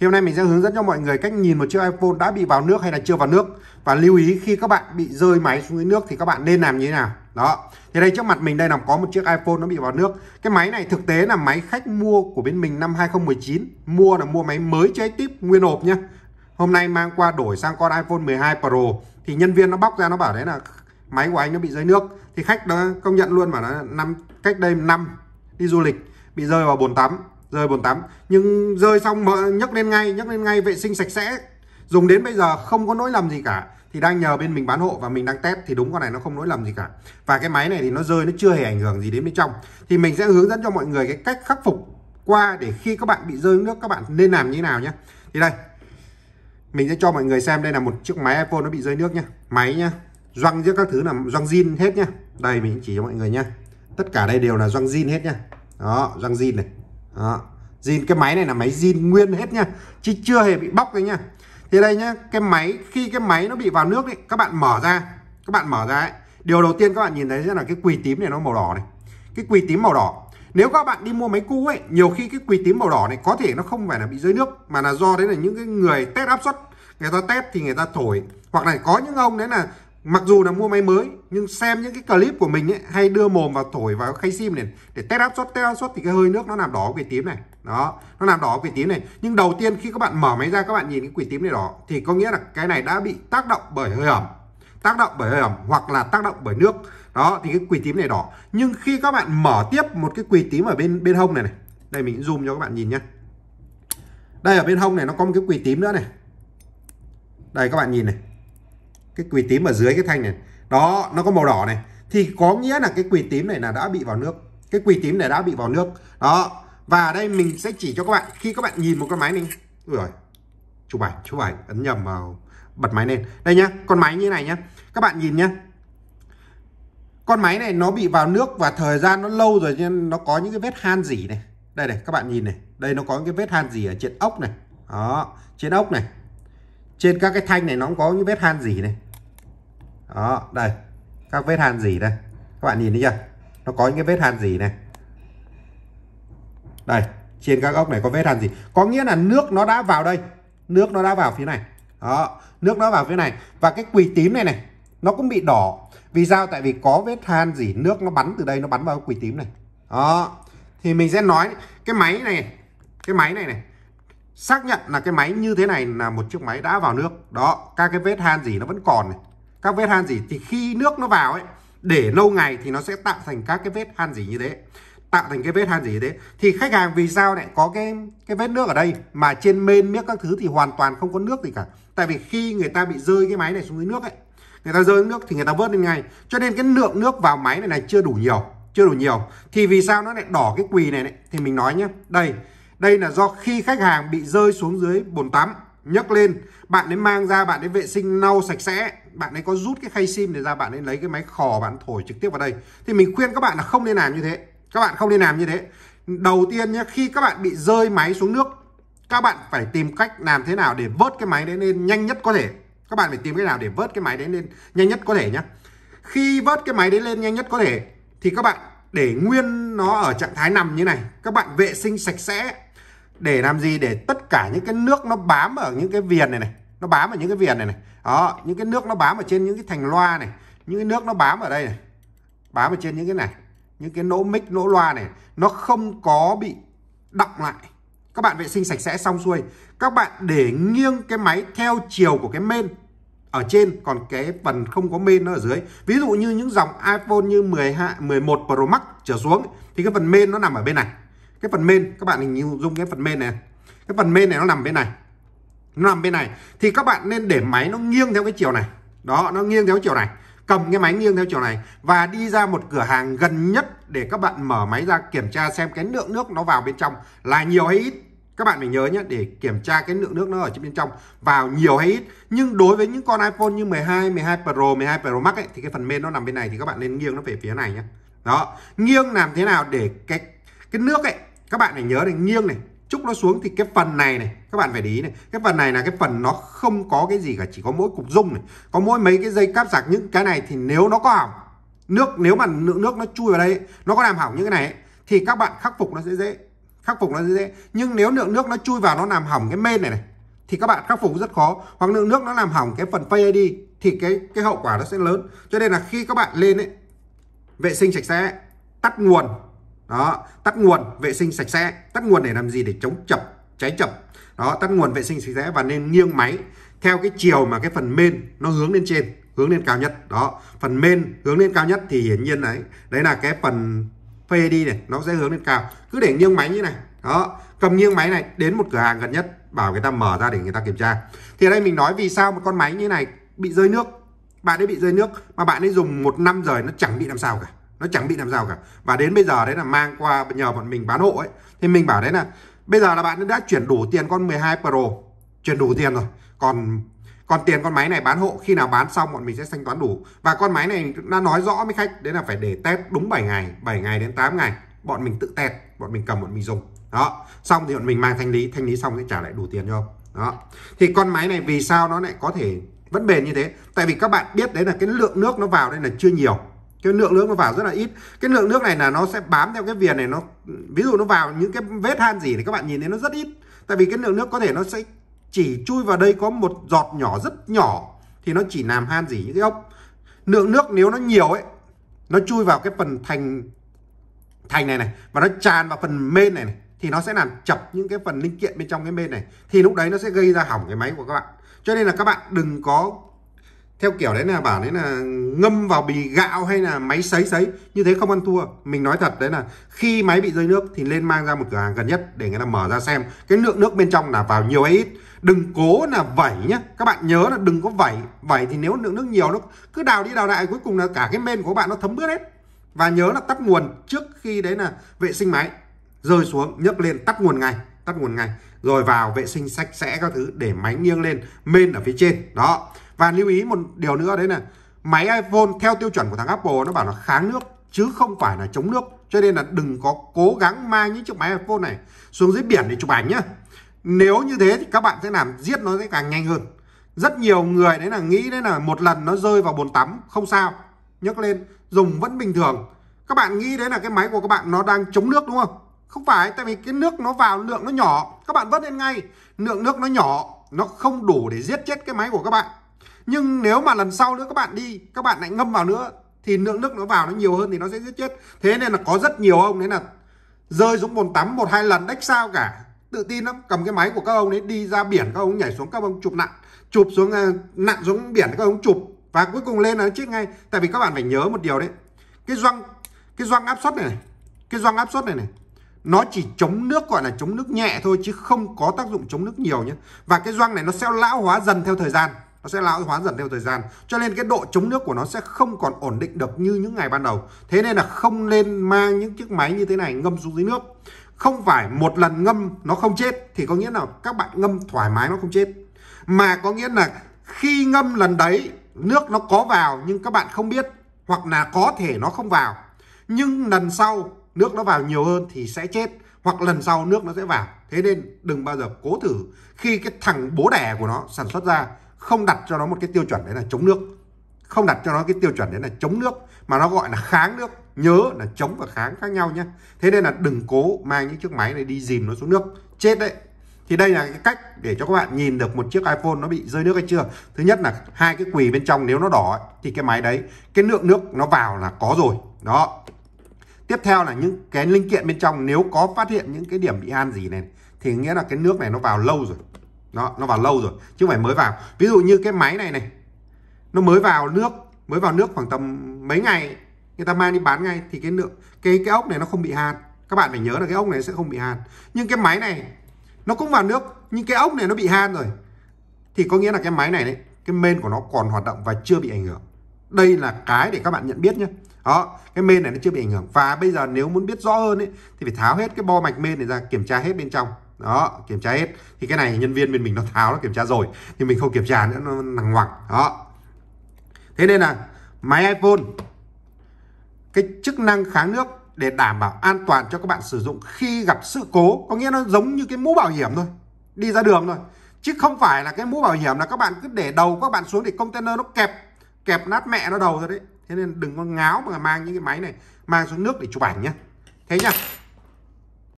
thì hôm nay mình sẽ hướng dẫn cho mọi người cách nhìn một chiếc iPhone đã bị vào nước hay là chưa vào nước. Và lưu ý khi các bạn bị rơi máy xuống dưới nước thì các bạn nên làm như thế nào. Đó. Thì đây, trước mặt mình đây là có một chiếc iPhone nó bị vào nước. Cái máy này thực tế là máy khách mua của bên mình năm 2019 mua là mua máy mới trái tiếp nguyên hộp nhá. Hôm nay mang qua đổi sang con iPhone 12 Pro. Thì nhân viên nó bóc ra nó bảo đấy là máy của anh nó bị rơi nước. Thì khách đó công nhận luôn mà nó năm, cách đây năm đi du lịch bị rơi vào bồn tắm rơi bồn tắm. Nhưng rơi xong nhấc lên ngay, nhấc lên ngay, vệ sinh sạch sẽ. Dùng đến bây giờ không có lỗi lầm gì cả. Thì đang nhờ bên mình bán hộ và mình đang test thì đúng con này nó không lỗi lầm gì cả. Và cái máy này thì nó rơi, nó chưa hề ảnh hưởng gì đến bên trong. Thì mình sẽ hướng dẫn cho mọi người cái cách khắc phục qua để khi các bạn bị rơi nước các bạn nên làm như thế nào nhé thì đây, mình sẽ cho mọi người xem đây là một chiếc máy iPhone nó bị rơi nước nhá. Máy nhá doăng giữa các thứ là doăng zin hết nhá. Đây mình chỉ cho mọi người nhá. Tất cả đây đều là doăng zin hết nhá. Đó doăng zin này đó. Zin cái máy này là máy zin nguyên hết nha, chứ chưa hề bị bóc đấy nha. thì đây nhá cái máy khi cái máy nó bị vào nước ấy các bạn mở ra các bạn mở ra ấy. Điều đầu tiên các bạn nhìn thấy là cái quỳ tím này nó màu đỏ này. Cái quỳ tím màu đỏ. Nếu các bạn đi mua máy cũ ấy nhiều khi cái quỳ tím màu đỏ này có thể nó không phải là bị dưới nước mà là do đấy là những cái người test áp suất. Người ta test thì người ta thổi. Hoặc là có những ông đấy là mặc dù là mua máy mới, nhưng xem những cái clip của mình ấy, hay đưa mồm vào thổi vào khay sim này, để test áp suất test áp suất thì cái hơi nước nó làm đỏ quỳ tím này. Đó, nó làm đỏ quỳ tím này. Nhưng đầu tiên khi các bạn mở máy ra, các bạn nhìn cái quỳ tím này đỏ, thì có nghĩa là cái này đã bị tác động bởi hơi ẩm. Tác động bởi hơi ẩm, hoặc là tác động bởi nước. Đó, thì cái quỳ tím này đỏ. Nhưng khi các bạn mở tiếp một cái quỳ tím ở bên bên hông này này, đây mình zoom cho các bạn nhìn nhé đây, ở bên hông này nó có một cái quỳ tím nữa này. Đây, các bạn nhìn này cái quỳ tím ở dưới cái thanh này. Đó, nó có màu đỏ này. Thì có nghĩa là cái quỳ tím này là đã bị vào nước. Cái quỳ tím này đã bị vào nước. Đó, và đây mình sẽ chỉ cho các bạn, khi các bạn nhìn một con máy này. Rồi chụp ảnh chụp ảnh ấn nhầm vào bật máy lên. Đây nhá, con máy như này nhá. Các bạn nhìn nhá. Con máy này nó bị vào nước và thời gian nó lâu rồi nên nó có những cái vết han dỉ này. Đây này, các bạn nhìn này. Đây nó có những cái vết han dỉ ở trên ốc này. Đó, trên ốc này. Trên các cái thanh này nó cũng có những vết han dỉ này đó, đây. Các vết han gì đây. Các bạn nhìn thấy chưa? Nó có những cái vết han gì này. Đây, trên các ốc này có vết hàn gì có nghĩa là nước nó đã vào đây. Nước nó đã vào phía này. Đó, nước nó vào phía này. Và cái quỳ tím này này, nó cũng bị đỏ. Vì sao? Tại vì có vết than gì nước nó bắn từ đây, nó bắn vào cái quỳ tím này. Đó. Thì mình sẽ nói, cái máy này, cái máy này này, xác nhận là cái máy như thế này là một chiếc máy đã vào nước. Đó, các cái vết than gì nó vẫn còn này các vết han gì thì khi nước nó vào ấy, để lâu ngày thì nó sẽ tạo thành các cái vết han gì như thế. Tạo thành cái vết han gì thế. Thì khách hàng vì sao lại có cái cái vết nước ở đây? Mà trên mên miếc các thứ thì hoàn toàn không có nước gì cả. Tại vì khi người ta bị rơi cái máy này xuống dưới nước ấy, người ta rơi nước thì người ta vớt lên ngay. Cho nên cái lượng nước vào máy này này chưa đủ nhiều, chưa đủ nhiều. Thì vì sao nó lại đỏ cái quỳ này này? Thì mình nói nhé. Đây đây là do khi khách hàng bị rơi xuống dưới bồn tắm, nhấc lên, bạn ấy mang ra, bạn ấy vệ sinh lau sạch sẽ bạn ấy có rút cái khay sim này ra, bạn ấy lấy cái máy khò bạn thổi trực tiếp vào đây. Thì mình khuyên các bạn là không nên làm như thế. Các bạn không nên làm như thế. Đầu tiên nhé khi các bạn bị rơi máy xuống nước, các bạn phải tìm cách làm thế nào để vớt cái máy đấy lên nhanh nhất có thể. Các bạn phải tìm cách nào để vớt cái máy đấy lên nhanh nhất có thể nhé khi vớt cái máy đấy lên nhanh nhất có thể, thì các bạn để nguyên nó ở trạng thái nằm như này. Các bạn vệ sinh sạch sẽ. Để làm gì? Để tất cả những cái nước nó bám ở những cái viền này này nó bám ở những cái viền này này. Đó, những cái nước nó bám ở trên những cái thành loa này. Những cái nước nó bám ở đây này. Bám ở trên những cái này. Những cái nỗ mic, nỗ loa này. Nó không có bị đọng lại. Các bạn vệ sinh sạch sẽ xong xuôi. Các bạn để nghiêng cái máy theo chiều của cái mên ở trên. Còn cái phần không có mên nó ở dưới. Ví dụ như những dòng iPhone như 12 11 Pro Max trở xuống thì cái phần mên nó nằm ở bên này. Cái phần mên các bạn hình dung cái phần mên này cái phần mên này nó nằm bên này nó nằm bên này. Thì các bạn nên để máy nó nghiêng theo cái chiều này. Đó nó nghiêng theo chiều này. Cầm cái máy nghiêng theo chiều này và đi ra một cửa hàng gần nhất để các bạn mở máy ra kiểm tra xem cái lượng nước nó vào bên trong. Là nhiều hay ít? Các bạn phải nhớ nhé để kiểm tra cái lượng nước nó ở trên bên trong. Vào nhiều hay ít? Nhưng đối với những con iPhone như 12 12 Pro 12 Pro Max ấy, thì cái phần mềm nó nằm bên này thì các bạn nên nghiêng nó về phía này nhé. Đó nghiêng làm thế nào để cái cái nước ấy các bạn phải nhớ này nghiêng này trúc nó xuống thì cái phần này này, các bạn phải để ý này, cái phần này là cái phần nó không có cái gì cả, chỉ có mỗi cục dung này, có mỗi mấy cái dây cáp sạc. Những cái này thì nếu nó có hỏng, nước, nếu mà lượng nước nó chui vào đây nó có làm hỏng những cái này thì các bạn khắc phục nó sẽ dễ, khắc phục nó dễ. Nhưng nếu lượng nước nó chui vào nó làm hỏng cái men này này, thì các bạn khắc phục rất khó. Hoặc lượng nước nó làm hỏng cái phần pay ID thì cái cái hậu quả nó sẽ lớn. Cho nên là khi các bạn lên ấy, vệ sinh sạch sẽ, tắt nguồn đó, tắt nguồn vệ sinh sạch sẽ. Tắt nguồn để làm gì? Để chống chập, cháy chập. Đó, tắt nguồn vệ sinh sạch sẽ và nên nghiêng máy theo cái chiều mà cái phần mên nó hướng lên trên, hướng lên cao nhất. Đó, phần mên hướng lên cao nhất thì hiển nhiên đấy đấy là cái phần PID này, nó sẽ hướng lên cao. Cứ để nghiêng máy như này. Đó, cầm nghiêng máy này đến một cửa hàng gần nhất, bảo người ta mở ra để người ta kiểm tra. Thì ở đây mình nói vì sao một con máy như này bị rơi nước. Bạn ấy bị rơi nước mà bạn ấy dùng một năm rồi nó chẳng bị làm sao cả nó chẳng bị làm giàu cả. Và đến bây giờ đấy là mang qua nhờ bọn mình bán hộ ấy. Thì mình bảo đấy là, bây giờ là bạn đã chuyển đủ tiền con 12 Pro. Chuyển đủ tiền rồi. Còn còn tiền con máy này bán hộ, khi nào bán xong bọn mình sẽ thanh toán đủ. Và con máy này đã nói rõ với khách, đấy là phải để test đúng 7 ngày 7 ngày đến 8 ngày. Bọn mình tự test, bọn mình cầm, bọn mình dùng. Đó. Xong thì bọn mình mang thanh lý thanh lý xong sẽ trả lại đủ tiền cho. Đó. Thì con máy này vì sao nó lại có thể vẫn bền như thế? Tại vì các bạn biết đấy là cái lượng nước nó vào đây là chưa nhiều cái lượng nước nó vào rất là ít. Cái lượng nước này là nó sẽ bám theo cái viền này nó ví dụ nó vào những cái vết han gì thì các bạn nhìn thấy nó rất ít. Tại vì cái lượng nước có thể nó sẽ chỉ chui vào đây có một giọt nhỏ rất nhỏ thì nó chỉ làm han gì những cái ốc lượng nước nếu nó nhiều ấy nó chui vào cái phần thành thành này này và nó tràn vào phần mên này, này thì nó sẽ làm chập những cái phần linh kiện bên trong cái mên này. Thì lúc đấy nó sẽ gây ra hỏng cái máy của các bạn. Cho nên là các bạn đừng có theo kiểu đấy là bảo đấy là ngâm vào bì gạo hay là máy sấy sấy. Như thế không ăn thua. Mình nói thật đấy là khi máy bị rơi nước thì lên mang ra một cửa hàng gần nhất để người ta mở ra xem. Cái lượng nước bên trong là vào nhiều hay ít. Đừng cố là vẩy nhé các bạn nhớ là đừng có vẩy. Vẩy thì nếu lượng nước nhiều nó cứ đào đi đào lại, cuối cùng là cả cái men của bạn nó thấm ướt hết. Và nhớ là tắt nguồn trước khi đấy là vệ sinh máy. Rơi xuống, nhấc lên, tắt nguồn ngay, tắt nguồn ngay. Rồi vào vệ sinh sạch sẽ các thứ để máy nghiêng lên, men ở phía trên. Đó và lưu ý một điều nữa đấy là máy iPhone theo tiêu chuẩn của thằng Apple nó bảo là kháng nước chứ không phải là chống nước. Cho nên là đừng có cố gắng mang những chiếc máy iPhone này xuống dưới biển để chụp ảnh nhá. Nếu như thế thì các bạn sẽ làm giết nó sẽ càng nhanh hơn. Rất nhiều người đấy là nghĩ đấy là một lần nó rơi vào bồn tắm, không sao, nhấc lên, dùng vẫn bình thường. Các bạn nghĩ đấy là cái máy của các bạn nó đang chống nước đúng không? Không phải, tại vì cái nước nó vào lượng nó nhỏ, các bạn vớt lên ngay. Lượng nước nó nhỏ, nó không đủ để giết chết cái máy của các bạn nhưng nếu mà lần sau nữa các bạn đi các bạn lại ngâm vào nữa thì lượng nước nó vào nó nhiều hơn thì nó sẽ giết chết. Thế nên là có rất nhiều ông đấy là rơi xuống bồn tắm một hai lần đách sao cả. Tự tin lắm cầm cái máy của các ông ấy đi ra biển các ông nhảy xuống các ông chụp nặng chụp xuống à, nặng xuống biển các ông chụp. Và cuối cùng lên là nó chết ngay. Tại vì các bạn phải nhớ một điều đấy. Cái doang cái doang áp suất này, này cái doang áp suất này này nó chỉ chống nước gọi là chống nước nhẹ thôi chứ không có tác dụng chống nước nhiều nhé. Và cái doang này nó sẽ lão hóa dần theo thời gian nó sẽ lão hóa dần theo thời gian. Cho nên cái độ chống nước của nó sẽ không còn ổn định được như những ngày ban đầu. Thế nên là không nên mang những chiếc máy như thế này ngâm xuống dưới nước. Không phải một lần ngâm nó không chết thì có nghĩa là các bạn ngâm thoải mái nó không chết. Mà có nghĩa là khi ngâm lần đấy, nước nó có vào nhưng các bạn không biết hoặc là có thể nó không vào. Nhưng lần sau nước nó vào nhiều hơn thì sẽ chết hoặc lần sau nước nó sẽ vào. Thế nên đừng bao giờ cố thử khi cái thằng bố đẻ của nó sản xuất ra không đặt cho nó một cái tiêu chuẩn đấy là chống nước. Không đặt cho nó cái tiêu chuẩn đấy là chống nước, mà nó gọi là kháng nước. Nhớ là chống và kháng khác nhau nhé. Thế nên là đừng cố mang những chiếc máy này đi dìm nó xuống nước. Chết đấy. Thì đây là cái cách để cho các bạn nhìn được một chiếc iPhone nó bị rơi nước hay chưa. Thứ nhất là hai cái quỳ bên trong nếu nó đỏ thì cái máy đấy, cái lượng nước nó vào là có rồi. Đó. Tiếp theo là những cái linh kiện bên trong nếu có phát hiện những cái điểm bị han gì này, thì nghĩa là cái nước này nó vào lâu rồi nó nó vào lâu rồi, chứ không phải mới vào. Ví dụ như cái máy này này, nó mới vào nước, mới vào nước khoảng tầm mấy ngày, người ta mang đi bán ngay thì cái lượng, cái cái ốc này nó không bị han các bạn phải nhớ là cái ốc này sẽ không bị han nhưng cái máy này, nó cũng vào nước, nhưng cái ốc này nó bị han rồi. Thì có nghĩa là cái máy này đấy, cái main của nó còn hoạt động và chưa bị ảnh hưởng. Đây là cái để các bạn nhận biết nhé đó, cái main này nó chưa bị ảnh hưởng. Và bây giờ nếu muốn biết rõ hơn ấy, thì phải tháo hết cái bo mạch main này ra, kiểm tra hết bên trong đó, kiểm tra hết. Thì cái này nhân viên bên mình nó tháo, nó kiểm tra rồi. Thì mình không kiểm tra nữa, nó nằng ngoằng đó. Thế nên là máy iPhone, cái chức năng kháng nước để đảm bảo an toàn cho các bạn sử dụng khi gặp sự cố, có nghĩa nó giống như cái mũ bảo hiểm thôi. Đi ra đường thôi. Chứ không phải là cái mũ bảo hiểm là các bạn cứ để đầu các bạn xuống thì container nó kẹp kẹp nát mẹ nó đầu rồi đấy. Thế nên đừng có ngáo mà mang những cái máy này mang xuống nước để chụp ảnh nhé thế nhá.